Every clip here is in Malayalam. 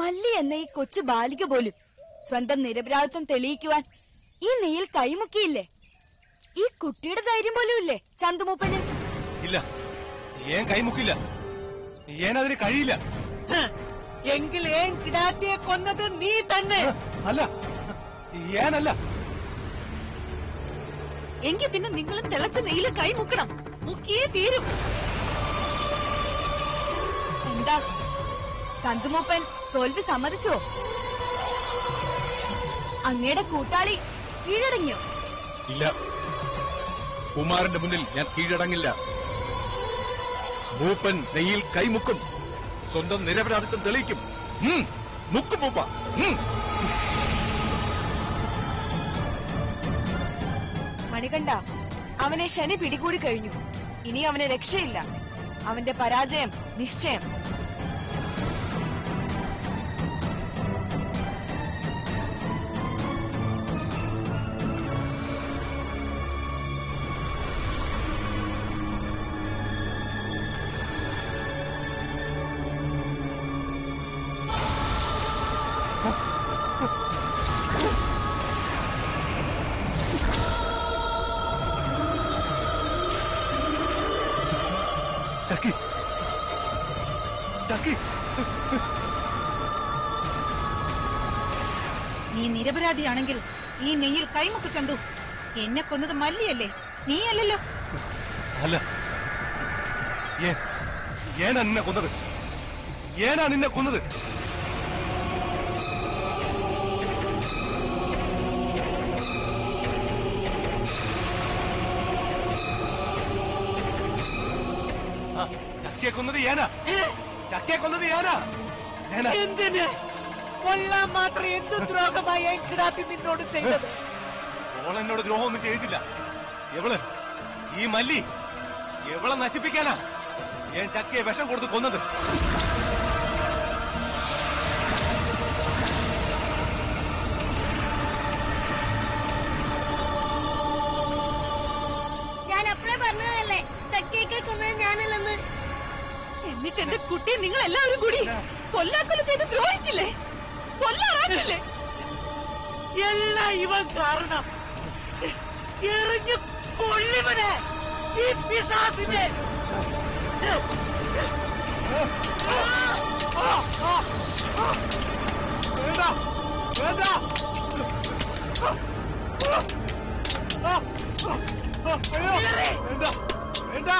മല്ലി എന്ന ഈ കൊച്ചു ബാലിക പോലും സ്വന്തം നിരപരാധിത്വം തെളിയിക്കുവാൻ ഈ നെയ്യിൽ കൈമുക്കിയില്ലേ? ഈ കുട്ടിയുടെ ധൈര്യം പോലും ഇല്ലേ ചന്തുമൂപ്പന്? ഇല്ല. ഏൻ കൈമുക്കില്ല? ഏൻ അതിന് കഴിയില്ല? എങ്കിൽ ഏൻ കിടാത്തിയെ കൊന്നത് നീ തന്നെ? അല്ല. ഏനല്ല. എങ്കിൽ പിന്നെ നിങ്ങളും തിളച്ച നെയ്യിൽ കൈമുക്കണം. മുക്കിയേ തീരും. എന്താ? ചന്തുമൂപ്പൻ തോൽവി സമ്മതിച്ചോ? അങ്ങയുടെ കൂട്ടാളി കീഴടങ്ങിയോ? ഇല്ല. കുമാരന്റെ മുന്നിൽ ഞാൻ കീഴടങ്ങില്ല. മൂപ്പൻ നെയ്യിൽ കൈമുക്കും. സ്വന്തം നിരപരാധിത്വം തെളിയിക്കും. മുക്കും മൂപ്പ. മണികണ്ഠ അവനെ ശനി പിടികൂടി കഴിഞ്ഞു. ഇനി അവനെ രക്ഷയില്ല. അവന്റെ പരാജയം നിശ്ചയം. നിരപരാധിയാണെങ്കിൽ ഈ നെയ്യിൽ കൈമുക്ക് ചന്തു. എന്നെ കൊന്നത് മല്ലിയല്ലേ? നീയല്ലല്ലോ. അല്ല. ഏനാ നിന്നെ കൊന്നത്? ഏനാ നിന്നെ കൊന്നത്? ചക്കയെ കൊന്നത് ഏനാ? ചക്കയെ കൊന്നത് ഏനാ? എന്തിന്? കൊല്ലാൻ മാത്രം എന്ത് ദ്രോഹമായി ഏൻ നിന്നോട് ചെയ്തത്? ഓൾ എന്നോട് ദ്രോഹമൊന്നും ചെയ്തില്ല എവൾ? ഈ മല്ലി? എവളെ നശിപ്പിക്കാനാ? ഞാൻ ചക്കയെ വിഷം കൊടുത്ത് കൊന്നത്. ഞാൻ അപ്പഴേ പറഞ്ഞതല്ലേ ചക്കയൊക്കെ കൊന്നത് ഞാനല്ലെന്ന്. എന്നിട്ട് എന്റെ കുട്ടിയെ നിങ്ങൾ എല്ലാവരും കൂടി കൊല്ലാക്കൊല ചെയ്ത് ദ്രോഹിച്ചില്ലേ? കൊല്ലാറാക്കില്ലേ എല്ലാം ഇവൻ കാരണം. എറിഞ്ഞു കൊള്ളിവനെ ഈ പിശാസിനെ. വേണ്ട വേണ്ട വേണ്ട. വേണ്ട.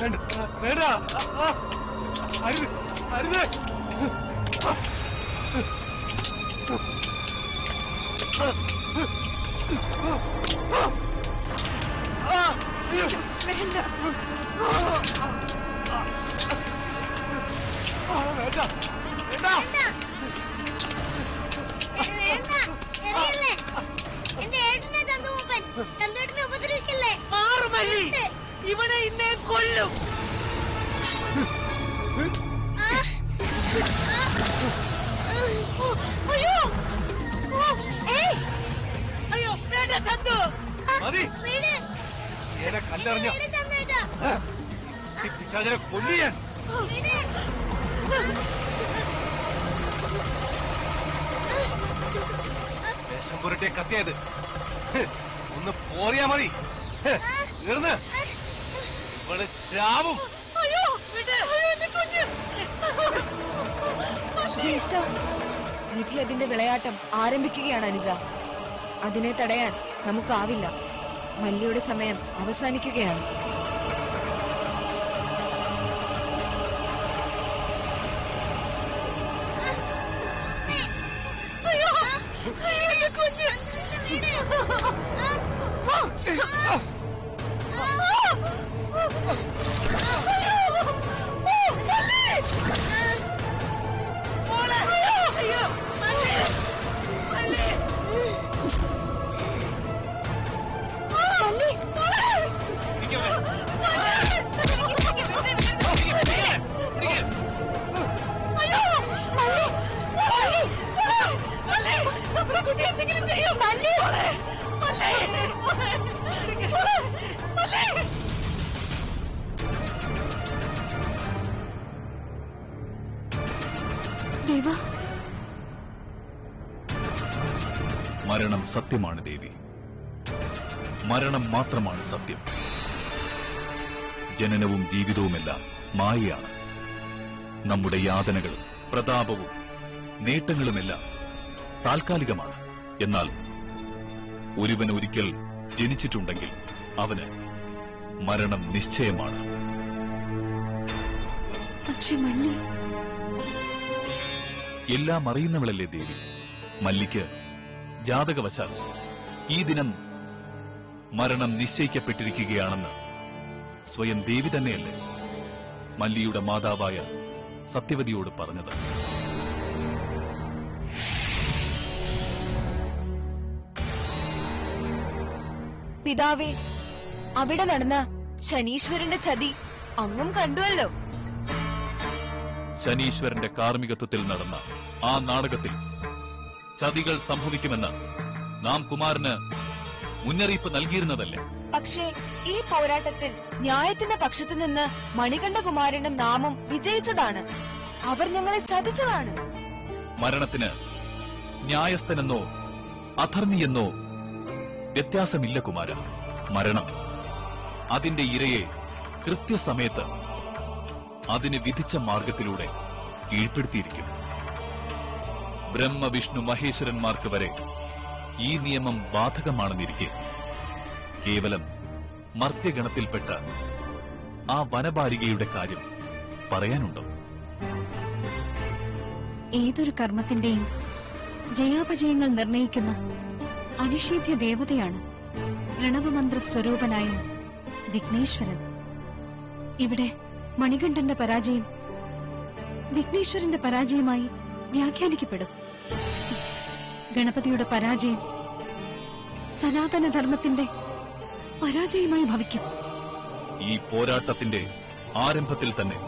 വേണ്ട വേണ്ട അരുത്. അരുത്. ആ, അയ്യോ. ആ, ഈ പിശാചിനെ കൊല്ലിയാൻ വേഷം പുരട്ടിയ കത്തിയത് ഒന്ന് പോറിയാ മതി. നിർന്ന്. ഇവൾ ചാവും അയ്യോ വിട് അയ്യോ എന്റെ കുഞ്ഞ്. ജ്യേഷ്ഠ വിധി അതിന്റെ വിളയാട്ടം ആരംഭിക്കുകയാണ് അനുജ. അതിനെ തടയാൻ നമുക്കാവില്ല. മല്ലിയുടെ സമയം അവസാനിക്കുകയാണ്. എന്തെങ്കിലും ചെയ്യും മരണം സത്യമാണ് ദേവി. മരണം മാത്രമാണ് സത്യം. ജനനവും ജീവിതവുമെല്ലാം മായയാണ്. നമ്മുടെ യാതനകളും പ്രതാപവും നേട്ടങ്ങളുമെല്ലാം താൽക്കാലികമാണ്. എന്നാൽ ഒരുവൻ ഒരിക്കൽ ജനിച്ചിട്ടുണ്ടെങ്കിൽ അവന് മരണം നിശ്ചയമാണ്. പക്ഷെ മല്ലി എല്ലാം അറിയുന്നവളല്ലേ ദേവി? മല്ലിക്ക് ജാതകവശാൽ ഈ ദിനം മരണം നിശ്ചയിക്കപ്പെട്ടിരിക്കുകയാണെന്ന് സ്വയം ദേവി തന്നെയല്ലേ മല്ലിയുടെ മാതാവായ സത്യവതിയോട് പറഞ്ഞത്? പിതാവേ അവിടെ നടന്ന ശനീശ്വരന്റെ ചതി അങ്ങും കണ്ടുവല്ലോ. ശനീശ്വരന്റെ കാർമ്മികത്വത്തിൽ നടന്ന ആ നാടകത്തിൽ ചതികൾ സംഭവിക്കുമെന്ന് നാം കുമാറിന് മുന്നറിയിപ്പ് നൽകിയിരുന്നതല്ലേ? പക്ഷേ ഈ പോരാട്ടത്തിൽ ന്യായത്തിന്റെ പക്ഷത്തു നിന്ന് മണികണ്ഠകുമാരനും നാമും വിജയിച്ചതാണ്. അവർ ഞങ്ങളെ ചതിച്ചതാണ്. മരണത്തിന് ന്യായസ്ഥനെന്നോ അധർമ്മിയെന്നോ വ്യത്യാസമില്ല കുമാര. മരണം അതിന്റെ ഇരയെ കൃത്യസമയത്ത് അതിന് വിധിച്ച മാർഗത്തിലൂടെ കീഴ്പ്പെടുത്തിയിരിക്കും ബ്രഹ്മ വിഷ്ണു മഹേശ്വരന്മാർക്ക് വരെ ഈ നിയമം ബാധകമാണെന്നിരിക്കെ. കേവലം മർത്യഗണത്തിൽപ്പെട്ട ആ വനപാലികയുടെ കാര്യം പറയാനുണ്ടോ? ഏതൊരു കർമ്മത്തിന്റെയും ജയാപജയങ്ങൾ നിർണയിക്കുന്ന അനിഷേധ്യ ദേവതയാണ് പ്രണവമന്ത്ര സ്വരൂപനായ വിഘ്നേശ്വരൻ. ഇവിടെ മണികണ്ഠന്റെ പരാജയം വിഘ്നേശ്വരന്റെ പരാജയമായി വ്യാഖ്യാനിക്കപ്പെടും. ഗണപതിയുടെ പരാജയം സനാതനധർമ്മത്തിന്റെ പരാജയമായി ഭവിക്കും. ഈ പോരാട്ടത്തിന്റെ ആരംഭത്തിൽ തന്നെ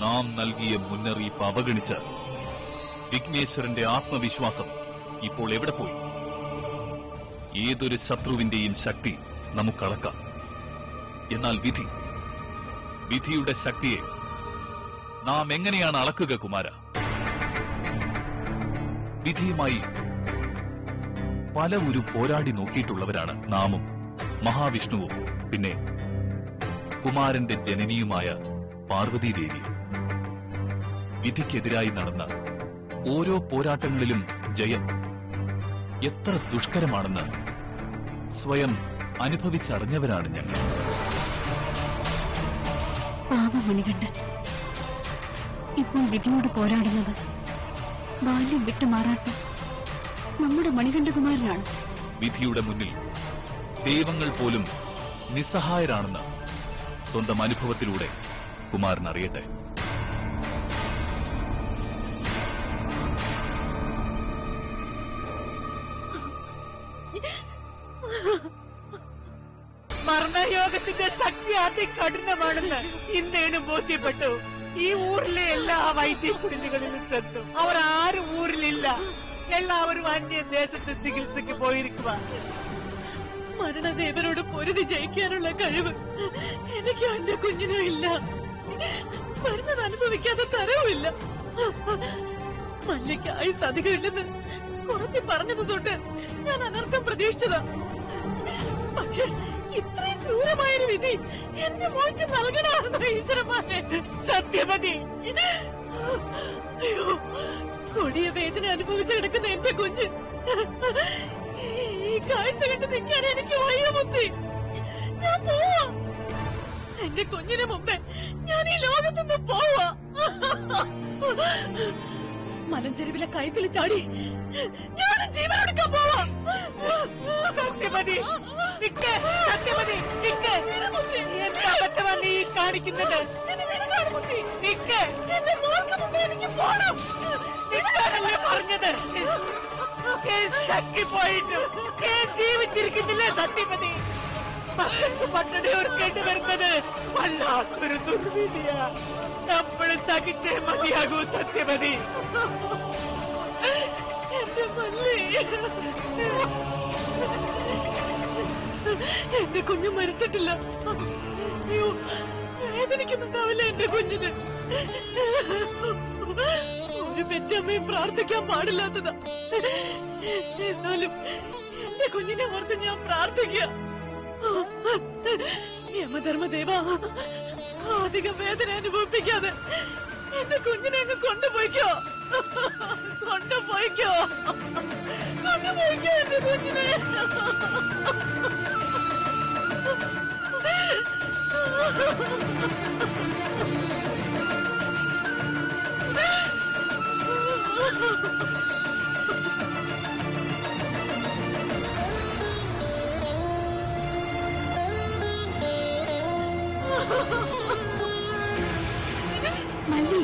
നാം നൽകിയ മുന്നറിയിപ്പ് അവഗണിച്ച് വിഘ്നേശ്വരന്റെ ആത്മവിശ്വാസം ഇപ്പോൾ എവിടെ പോയി? ഏതൊരു ശത്രുവിന്റെയും ശക്തി നമുക്കളക്കാം എന്നാൽ വിധി വിധിയുടെ ശക്തിയെ നാം എങ്ങനെയാണ് അളക്കുക കുമാര? വിധിയുമായി പല ഒരു പോരാടി നോക്കിയിട്ടുള്ളവരാണ് നാമും മഹാവിഷ്ണുവും പിന്നെ കുമാരന്റെ ജനനിയുമായ പാർവതീദേവി. വിധിക്കെതിരായി നടന്ന ഓരോ പോരാട്ടങ്ങളിലും ജയം എത്ര ദുഷ്കരമാണെന്ന് സ്വയം അനുഭവിച്ചറിഞ്ഞവരാണ് ഞങ്ങൾ. പാവ മണികണ്ഠൻ ഇപ്പോൾ വിധിയോട് പോരാടുന്നത് ബാല്യം വിട്ടുമാറാത്ത നമ്മുടെ മണികണ്ഠകുമാരനാണ്. വിധിയുടെ മുന്നിൽ ദൈവങ്ങൾ പോലും നിസ്സഹായരാണെന്ന് സ്വന്തം അനുഭവത്തിലൂടെ കുമാരൻ അറിയട്ടെ. മരണയോഗത്തിന്റെ ശക്തി അതികഠിനമാണെന്ന് ഇന്നേനും ബോധ്യപ്പെട്ടു. ഈ ഊരിലെ എല്ലാ വൈദ്യക്കുടിലുകളിലും ചെന്നു. അവർ ആരും ഊരിലില്ല. എല്ലാവരും അന്യദേശത്ത് ചികിത്സയ്ക്ക് പോയിരിക്കുക മരണദേവനോട് പൊരുതി ജയിക്കാനുള്ള കഴിവ് എനിക്ക് എന്റെ കുഞ്ഞിനും ഇല്ല. മരുന്നത് അനുഭവിക്കാതെ തരവുമില്ല. മല്ലിക്കായി ആയുസ് അധികമില്ലെന്ന് കുറത്തി പറഞ്ഞതുകൊണ്ട് ഞാൻ അനർത്ഥം പ്രതീക്ഷിച്ചതാ. പക്ഷെ ഇത്രയും ക്രൂരമായൊരു വിധി എന്റെ മോൾക്ക് നൽകണമായിരുന്നു ഈശ്വരമാരെ സത്യമതി അയ്യോ കൊടിയ വേദന അനുഭവിച്ചു കിടക്കുന്ന എന്റെ കുഞ്ഞ്. ഈ കാഴ്ച കണ്ട് നിൽക്കാൻ എനിക്ക് വയ്യ മുത്തി ഞാൻ പോവാ. എന്റെ കുഞ്ഞിന് മുമ്പേ ഞാൻ ഈ ലോകത്തുനിന്ന് പോവാ. മലഞ്ചെരുവിലെ കൈത്തിൽ ചാടി ഞാൻ ജീവനെടുക്കാൻ പോവാം. സത്യമതി സത്യമതി എന്താ നീ കാണിക്കുന്നത്. എനിക്ക് പോണം. പറഞ്ഞത്. ശക്തി പോയിട്ട് ജീവിച്ചിരിക്കുന്നില്ലേ സത്യമതി? മക്കൾക്ക് പട്ടണി ഓർക്കേണ്ടി വരുന്നത്. വല്ലാത്തൊരു ദുർവിധിയാ. എപ്പോഴും സഹിച്ചേ മതിയാകൂ സത്യമതി. എന്റെ മല്ലി. എന്റെ കുഞ്ഞ് മരിച്ചിട്ടില്ല. അയ്യോ വേദനിക്കുന്നുണ്ടാവില്ല എന്റെ കുഞ്ഞിന്. ഒരു പെറ്റമ്മയും പ്രാർത്ഥിക്കാൻ പാടില്ലാത്തതാ. എന്നാലും എന്റെ കുഞ്ഞിനെ ഓർത്ത് ഞാൻ പ്രാർത്ഥിക്കുക. യമധർമ്മദേവ അധികം വേദന അനുഭവിപ്പിക്കാതെ എന്റെ കുഞ്ഞിനെ അങ്ങ് കൊണ്ടുപോയിക്കോ. കൊണ്ടുപോയിക്കോ. കൊണ്ടുപോയിക്കോ എന്റെ കുഞ്ഞിനെ. മല്ലി.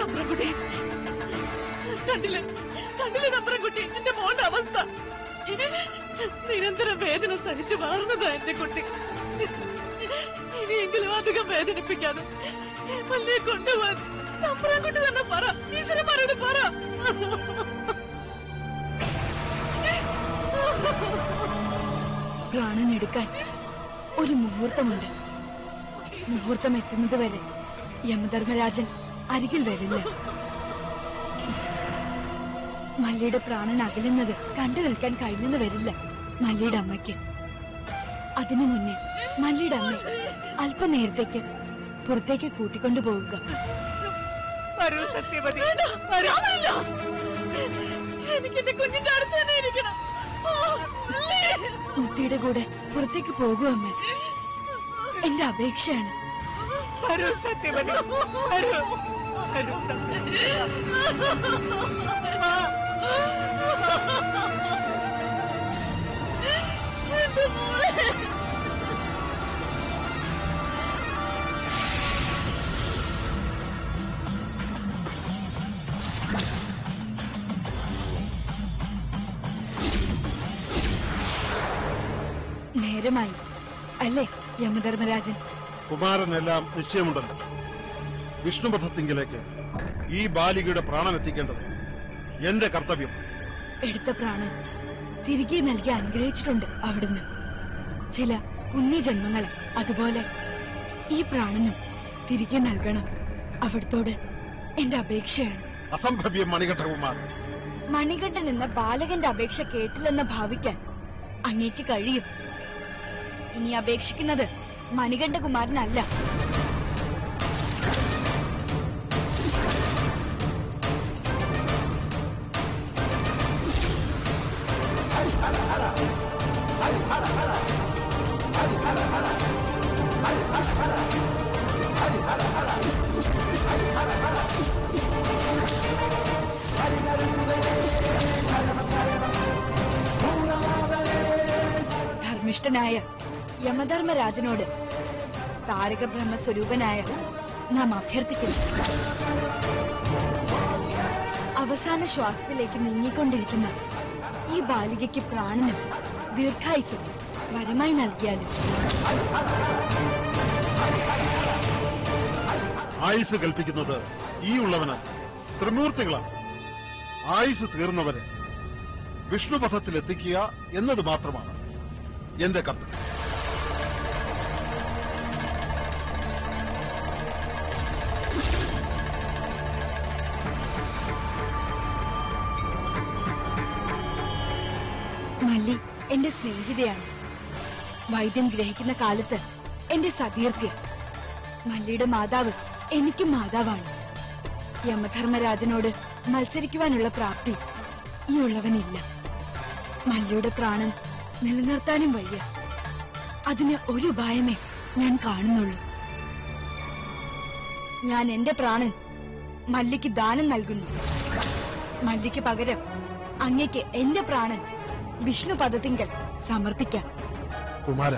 തമ്പ്രക്കുട്ടി കണ്ടില്ല? കണ്ടില്ല തമ്പ്രക്കുട്ടി എന്റെ മോന്റെ അവസ്ഥ. നിരന്തരം വേദന സഹിച്ച് മാറുന്നതാ എന്റെ കുട്ടി. ഇനിയെങ്കിലും അധികം വേദനിപ്പിക്കാതെ മല്ലിയെ കൊണ്ടുപോകാൻ തമ്പ്രക്കുട്ടി തന്നെ പറ. ഈശ്വരന്മാരോട് പറ. പ്രാണൻ എടുക്കാൻ ഒരു മുഹൂർത്തമുണ്ട്. മുഹൂർത്തം എത്തുന്നത് വരെ യമധർമ്മരാജൻ അരികിൽ വരില്ല. മല്ലിയുടെ പ്രാണൻ അകലുന്നത് കണ്ടു നിൽക്കാൻ കഴിഞ്ഞെന്ന് വരില്ല മല്ലിയുടെ അമ്മയ്ക്ക്. അതിനു മുന്നേ മല്ലിയുടെ അമ്മ അല്പനേരത്തേക്ക് പുറത്തേക്ക് കൂട്ടിക്കൊണ്ടു പോവുക. എനിക്ക് എന്റെ കുഞ്ഞിന്റെ അടുത്ത് തന്നെ ഇരിക്കണം. മുത്തിയുടെ കൂടെ പുറത്തേക്ക് പോകൂ അമ്മ. എന്റെ അപേക്ഷയാണ്. വരൂ നേരമായി അല്ലേ യമധർമ്മരാജൻ? കുമാരനെല്ലാം നിശ്ചയമുണ്ടല്ലോ. വിഷ്ണുപഥത്തിങ്കിലേക്ക് ഈ ബാലികയുടെ പ്രാണൻ എത്തിക്കേണ്ടത് എന്റെ കർത്തവ്യം. എടുത്ത പ്രാണൻ തിരികെ നൽകി അനുഗ്രഹിച്ചിട്ടുണ്ട് അവിടുന്ന്. ചില പുണ്യജന്മങ്ങളെ അതുപോലെ ഈ പ്രാണനും തിരികെ നൽകണം അവിടത്തോട് എന്റെ അപേക്ഷയാണ്. അസംഭവ്യം മണികണ്ഠകുമാർ. മണികണ്ഠൻ എന്ന ബാലകന്റെ അപേക്ഷ കേട്ടില്ലെന്ന് ഭാവിക്കാൻ അങ്ങേക്ക് കഴിയും. ഇനി അപേക്ഷിക്കുന്നത് മണികണ്ഠകുമാരനല്ല. ധർമ്മിഷ്ഠനായ യമധർമ്മരാജനോട് താരക ബ്രഹ്മസ്വരൂപനായ നാം അഭ്യർത്ഥിക്കുന്നു. അവസാന ശ്വാസത്തിലേക്ക് നീങ്ങിക്കൊണ്ടിരിക്കുന്ന ഈ ബാലികയ്ക്ക് പ്രാണനും ദീർഘായുസും വരമായി നൽകിയാലും. ആയുസ് കൽപ്പിക്കുന്നത് ഈ ഉള്ളവന്. ത്രിമൂർത്തികളാണ്. ആയുസ് തീർന്നവരെ. വിഷ്ണുപഥത്തിലെത്തിക്കുക എന്നത് മാത്രമാണ് എന്റെ കർത്തവ്യം. സ്നേഹിതയാണ്. വൈദ്യം ഗ്രഹിക്കുന്ന കാലത്ത് എന്റെ സതീർത്ഥ്യ മല്ലിയുടെ മാതാവ് എനിക്കും മാതാവാണ്. യമധർമ്മരാജനോട് മത്സരിക്കുവാനുള്ള പ്രാപ്തി ഈ ഉള്ളവനില്ല മല്ലിയുടെ പ്രാണൻ നിലനിർത്താനും വയ്യ. അതിന് ഒരു ഉപായമേ ഞാൻ കാണുന്നുള്ളൂ. ഞാൻ എന്റെ പ്രാണൻ മല്ലിക്ക് ദാനം നൽകുന്നു. മല്ലിക്ക് പകരം അങ്ങയ്ക്ക് എന്റെ പ്രാണൻ വിഷ്ണു പദത്തിങ്കൽ സമർപ്പിക്കാം. കുമാര.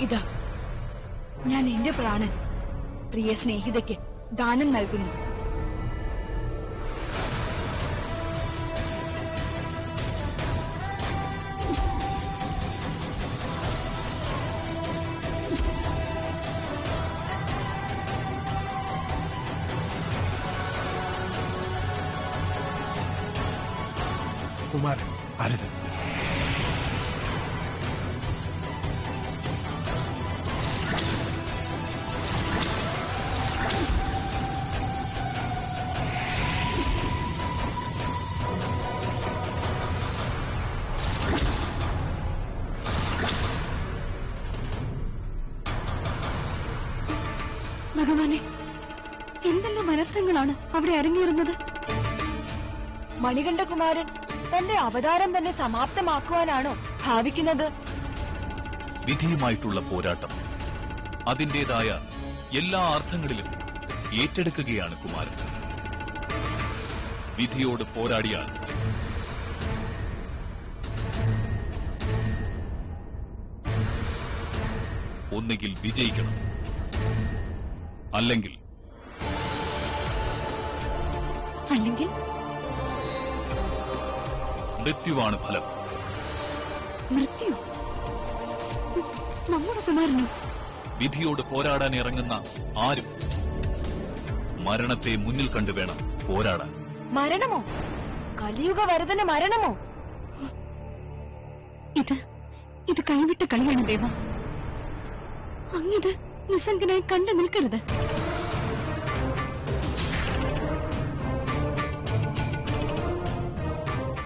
ഇതാ. ഞാൻ എന്റെ പ്രാണൻ. പ്രിയ സ്നേഹിതയ്ക്ക് ദാനം നൽകുന്നു. ഭഗവാനെ എന്തെല്ലാം അനർത്ഥങ്ങളാണ് അവിടെ അരങ്ങേറുന്നത്? മണികണ്ഠകുമാരൻ തന്റെ അവതാരം തന്നെ സമാപ്തമാക്കുവാനാണോ ഭാവിക്കുന്നത്? വിധിയുമായിട്ടുള്ള പോരാട്ടം. അതിന്റേതായ എല്ലാ അർത്ഥങ്ങളിലും ഏറ്റെടുക്കുകയാണ് കുമാരൻ. വിധിയോട് പോരാടിയാൽ ഒന്നുകിൽ വിജയിക്കണം. അല്ലെങ്കിൽ. അല്ലെങ്കിൽ? മൃത്യുവാണ് ഫലം. മൃത്യു? നമ്മുടെ കുമാരനോ? വിധിയോട് പോരാടാൻ ഇറങ്ങുന്ന ആരും മരണത്തെ മുന്നിൽ കണ്ടു വേണം പോരാടാൻ. മരണമോ? കലിയുഗ വരതന് മരണമോ? ഇത് ഇത് കൈവിട്ട കളിയാണ് ദേവ. അങ്ങിത് നിസ്സംഗനായി കണ്ടു നിൽക്കരുത്.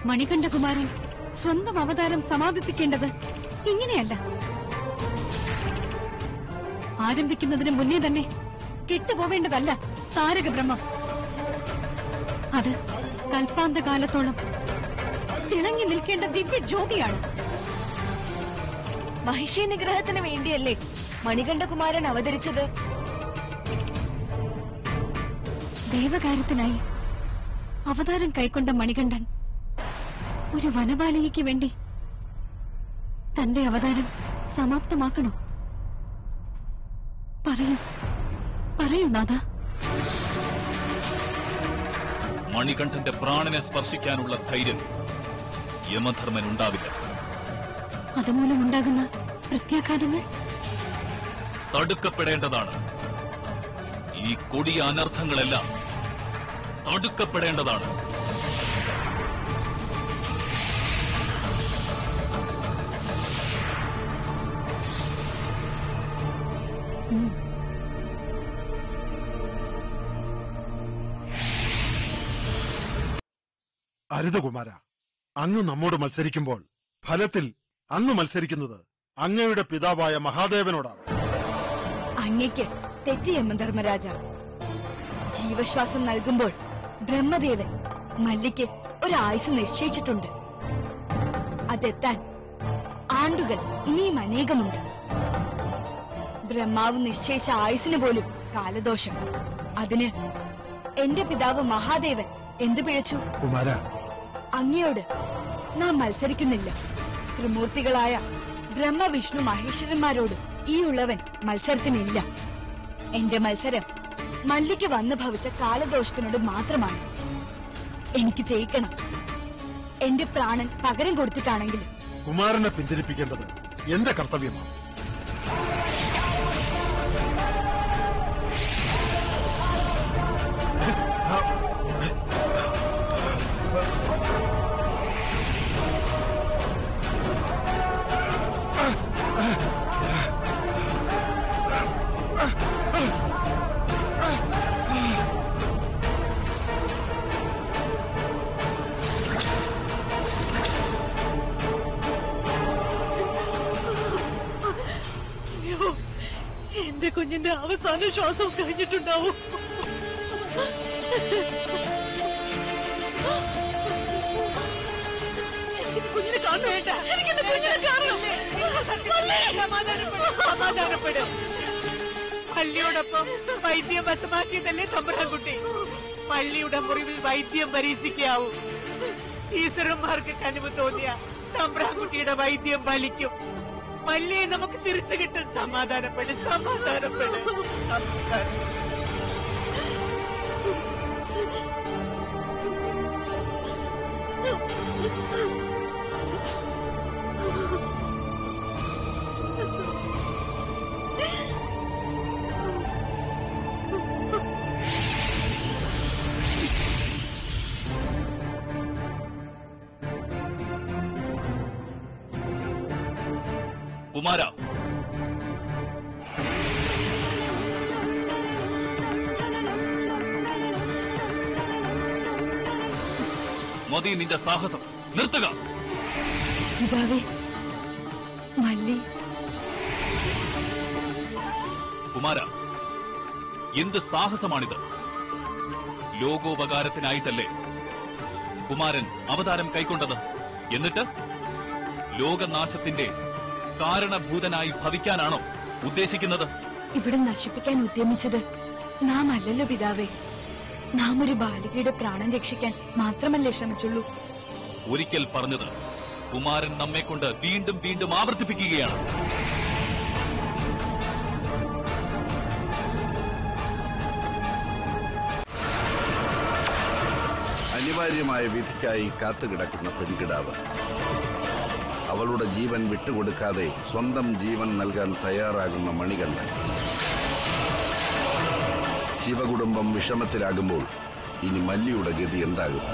മണികണ്ഠകുമാരൻ സ്വന്തം അവതാരം സമാപിപ്പിക്കേണ്ടത് ഇങ്ങനെയല്ല. ആരംഭിക്കുന്നതിന് മുന്നേ തന്നെ കെട്ടുപോവേണ്ടതല്ല താരകബ്രഹ്മം. അത് കൽപ്പാന്തകാലത്തോളം തിളങ്ങി നിൽക്കേണ്ട ദിവ്യ ജ്യോതിയാണ് മഹിഷി നിഗ്രഹത്തിന് വേണ്ടിയല്ലേ മണികണ്ഠകുമാരൻ അവതരിച്ചത് ദേവകാര്യത്തിനായി അവതാരം കൈക്കൊണ്ട മണികണ്ഠൻ ഒരു വനപാലികയ്ക്ക് വേണ്ടി തന്റെ അവതാരം സമാപ്തമാക്കണോ? പറയൂ. പറയൂ നാഥ. മണികണ്ഠന്റെ പ്രാണനെ സ്പർശിക്കാനുള്ള ധൈര്യം യമധർമ്മൻ ഉണ്ടാവില്ല അതുമൂലം ഉണ്ടാകുന്ന പ്രത്യാഘാതങ്ങൾ തടുക്കപ്പെടേണ്ടതാണ്. ഈ കൊടിയ അനർത്ഥങ്ങളെല്ലാം തടുക്കപ്പെടേണ്ടതാണ്. അരുതകുമാര അങ്ങ് നമ്മോട് മത്സരിക്കുമ്പോൾ ഫലത്തിൽ അങ്ങ് മത്സരിക്കുന്നത് അങ്ങയുടെ പിതാവായ മഹാദേവനോടാണ്. അങ്ങയ്ക്ക് തെറ്റിയമ്മ ധർമ്മരാജ. ജീവശ്വാസം നൽകുമ്പോൾ ബ്രഹ്മദേവൻ മല്ലിക്ക് ഒരു ആയുസ് നിശ്ചയിച്ചിട്ടുണ്ട്. അതെത്താൻ ആണ്ടുകൾ ഇനിയും അനേകമുണ്ട്. ബ്രഹ്മാവ് നിശ്ചയിച്ച ആയുസിന് പോലും കാലദോഷം. അതിന് എന്റെ പിതാവ് മഹാദേവൻ എന്തു പിഴച്ചു? കുമാര. അങ്ങയോട് നാം മത്സരിക്കുന്നില്ല. ത്രിമൂർത്തികളായ ബ്രഹ്മവിഷ്ണു മഹേശ്വരന്മാരോട് ഈ ഉള്ളവൻ മത്സരത്തിനില്ല. എന്റെ മത്സരം മല്ലിക്ക് വന്നു ഭവിച്ച കാലദോഷത്തിനോട് മാത്രമാണ്. എനിക്ക് ജയിക്കണം. എന്റെ പ്രാണൻ പകരം കൊടുത്തിട്ടാണെങ്കിലും കുമാരനെ പിന്തിരിപ്പിക്കേണ്ടത് എന്റെ കർത്തവ്യമാണ്. ശ്വാസവും കഴിഞ്ഞിട്ടുണ്ടാവും. കുഞ്ഞിനെ കാണുവേണ്ട എനിക്കെന്റെ കുഞ്ഞിനെ കാണണം. മല്ലി! സമാധാനപ്പെടും. സമാധാനപ്പെടും പള്ളിയോടൊപ്പം വൈദ്യം വശമാക്കിയതല്ലേ തമ്പുരാൻകുട്ടി? പള്ളിയുടെ മുറിവിൽ വൈദ്യം പരീക്ഷിക്കാവൂ. ഈശ്വരന്മാർക്ക് കനിവ് തോന്നിയ തമ്പ്രാൻകുട്ടിയുടെ വൈദ്യം ഫലിക്കും മല്ലിയെ നമുക്ക് തിരിച്ചു കിട്ടും. സമാധാനപ്പെടും സമാധാനപ്പെടും. കുമാര. മതി നിന്റെ സാഹസം. നിർത്തുക. പിതാവേ മല്ലി. കുമാര എന്ത് സാഹസമാണിത്? ലോകോപകാരത്തിനായിട്ടല്ലേ കുമാരൻ അവതാരം കൈക്കൊണ്ടത്? എന്നിട്ട് ലോകനാശത്തിന്റെ കാരണഭൂതനായി ഭവിക്കാനാണോ ഉദ്ദേശിക്കുന്നത്? ഇവിടെ നശിപ്പിക്കാൻ ഉദ്യമിച്ചത് നാം അല്ലല്ലോ പിതാവേ. നാം ഒരു ബാലികയുടെ പ്രാണൻ രക്ഷിക്കാൻ മാത്രമല്ലേ ശ്രമിച്ചുള്ളൂ. ഒരിക്കൽ പറഞ്ഞത് കുമാരൻ നമ്മെ കൊണ്ട് വീണ്ടും വീണ്ടും ആവർത്തിപ്പിക്കുകയാണ്. അനിവാര്യമായ വിധിക്കായി കാത്തുകിടക്കുന്ന പെൺകിടാവ്. അവളുടെ ജീവൻ വിട്ടുകൊടുക്കാതെ സ്വന്തം ജീവൻ നൽകാൻ തയ്യാറാകുന്ന മണികണ്ഠൻ. ശിവകുടുംബം വിഷമത്തിലാകുമ്പോൾ ഇനി മല്ലിയുടെ ഗതി എന്താകും?